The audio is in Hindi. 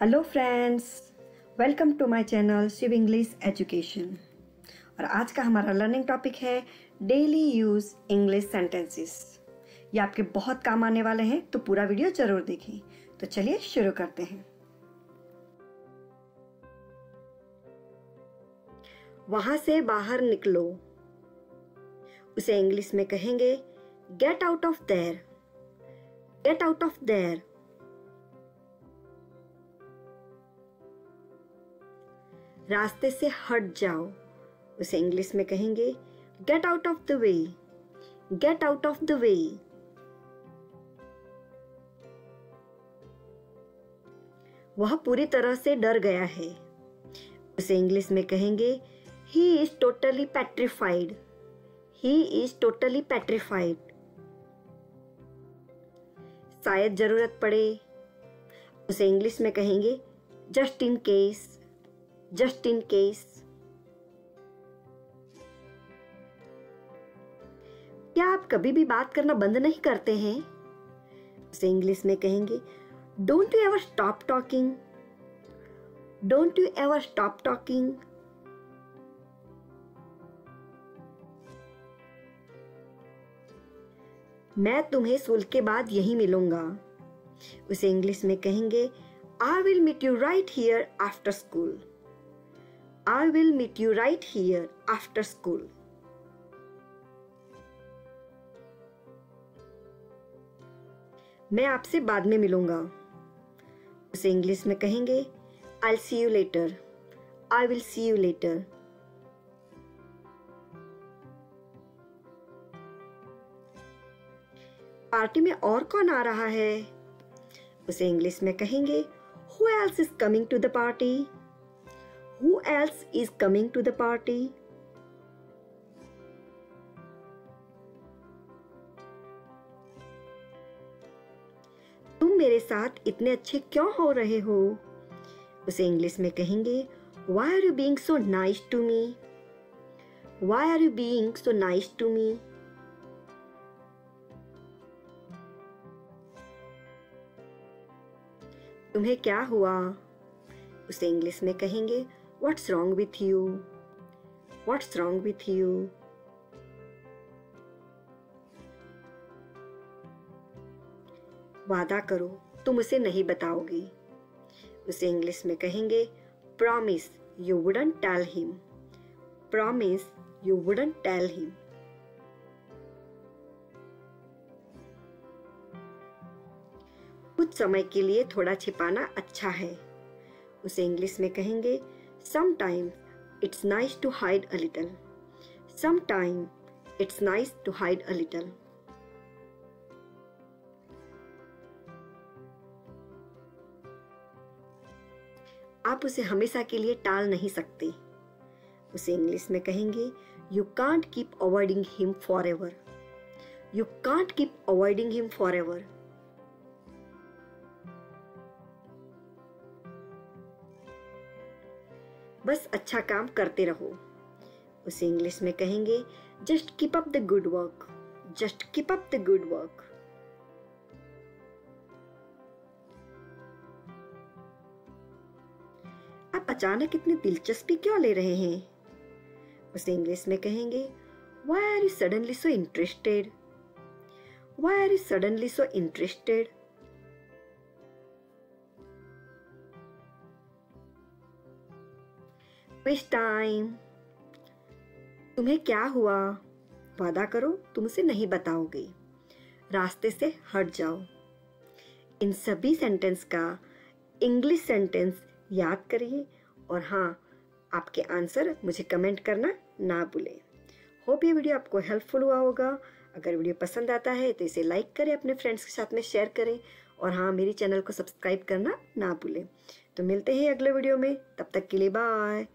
Hello friends welcome to my channel Shiv English education और आज का हमारा लर्निंग टॉपिक है डेली यूज़ इंग्लिश सेंटेंसेस ये आपके बहुत काम आने वाले हैं तो पूरा वीडियो ज़रूर देखें। तो चलिए शुरू करते हैं। वहाँ से बाहर निकलो। उसे इंग्लिश में कहेंगे get out of there get out of there रास्ते से हट जाओ, उसे इंग्लिश में कहेंगे get out of the way get out of the way वह पूरी तरह से डर गया है। उसे इंग्लिश में कहेंगे he is totally petrified he is totally petrified शायद ज़रूरत पड़े। उसे इंग्लिश में कहेंगे just in case just in case क्या आप कभी भी बात करना बंद नहीं करते हैं? उसे इंग्लिश में कहेंगे don't you ever stop talking don't you ever stop talking मैं तुम्हें स्कूल के बाद यहीं मिलूँगा। उसे इंग्लिश में कहेंगे I will meet you right here after school I will meet you right here after school. मैं आपसे बाद में मिलूँगा। उसे इंग्लिश में कहेंगे I see you later I will see you later party में और कौन आ रहा है? उसे इंग्लिश में कहेंगे who else is coming to the party Who else is coming to the party? तुम मेरे साथ इतने अच्छे क्यों हो रहे हो? उसे इंग्लिश में कहेंगे why are you being so nice to me why are you being so nice to me तुम्हें क्या हुआ? उसे इंग्लिश में कहेंगे What's wrong with you? What's wrong with you? वादा करो, तुम उसे नहीं बताओगी उसे इंग्लिश में कहेंगे promise you wouldn't tell him promise you wouldn't tell him कुछ समय के लिए थोड़ा छिपाना अच्छा है उसे इंग्लिश में कहेंगे Sometimes it's nice to hide a little. Sometimes it's nice to hide a little. आप उसे हमेशा के लिए टाल नहीं सकते उसे इंग्लिश में कहेंगे you can't keep avoiding him forever you can't keep avoiding him forever बस अच्छा काम करते रहो। उसे इंग्लिश में कहेंगे just keep up the good work just keep up the good work आप अचानक इतनी दिलचस्पी क्यों ले रहे हैं? उसे इंग्लिश में कहेंगे why are you suddenly so interested why are you suddenly so interested waste time तुम्हें क्या हुआ? वादा करो तुम उसे नहीं बताओगे। रास्ते से हट जाओ। इन सभी सेंटेंस का इंग्लिश सेंटेंस याद करिए और हाँ आपके आंसर मुझे कमेंट करना ना भूलें। होप ये वीडियो आपको हेल्पफुल हुआ होगा। अगर वीडियो पसंद आता है तो इसे लाइक करें, अपने फ्रेंड्स के साथ में शेयर करें और हाँ मेरी चैनल को सब्सक्राइब करना ना भूलें। तो मिलते हैं अगले वीडियो में। तब तक के लिए बाय